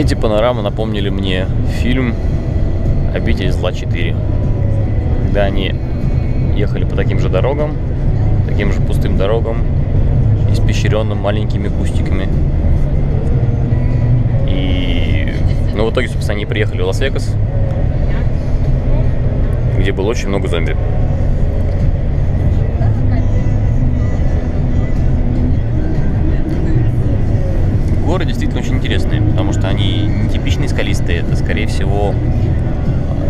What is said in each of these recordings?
Эти панорамы напомнили мне фильм «Обитель зла 4». Когда они ехали по таким же дорогам, таким же пустым дорогам, испещренным маленькими кустиками. И, ну, в итоге, собственно, они приехали в Лас-Вегас, где было очень много зомби. Очень интересные, потому что они не типичные скалистые, это, скорее всего,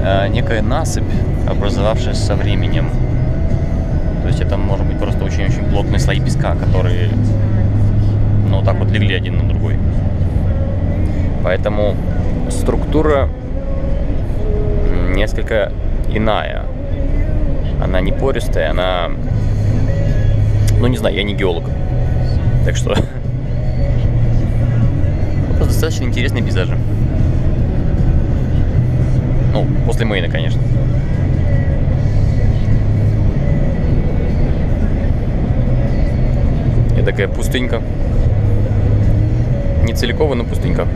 э, некая насыпь, образовавшаяся со временем. То есть это может быть просто очень-очень плотные слои песка, которые, ну, так вот легли один на другой. Поэтому структура несколько иная. Она не пористая, она... Ну, не знаю, я не геолог. Так что... Достаточно интересные пейзажи. Ну, после Мейна, конечно. И такая пустынька. Не целиковая, но пустынька.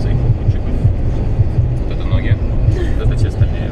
Своих попутчиков. Вот это ноги, вот это все остальные